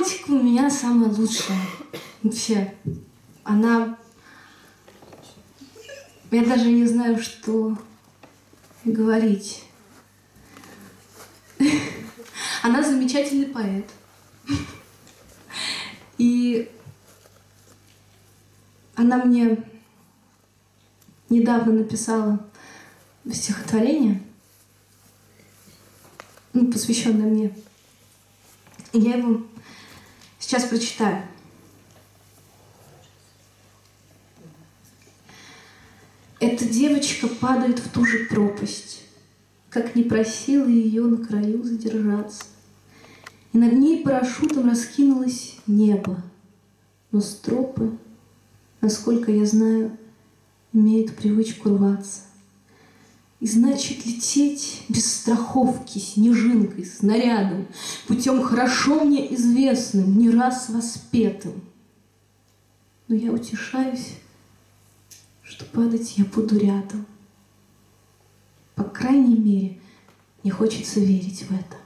Мамочка у меня самая лучшая. Вообще. Она... Я даже не знаю, что говорить. Она замечательный поэт. И она мне недавно написала стихотворение, ну, посвященное мне. Я его сейчас прочитаю. Эта девочка падает в ту же пропасть, как не просила ее на краю задержаться. И над ней парашютом раскинулось небо, но стропы, насколько я знаю, имеют привычку рваться. И значит лететь без страховки, снежинкой, снарядом, Путем хорошо мне известным, не раз воспетым. Но я утешаюсь, что падать я буду рядом. По крайней мере, не хочется верить в это.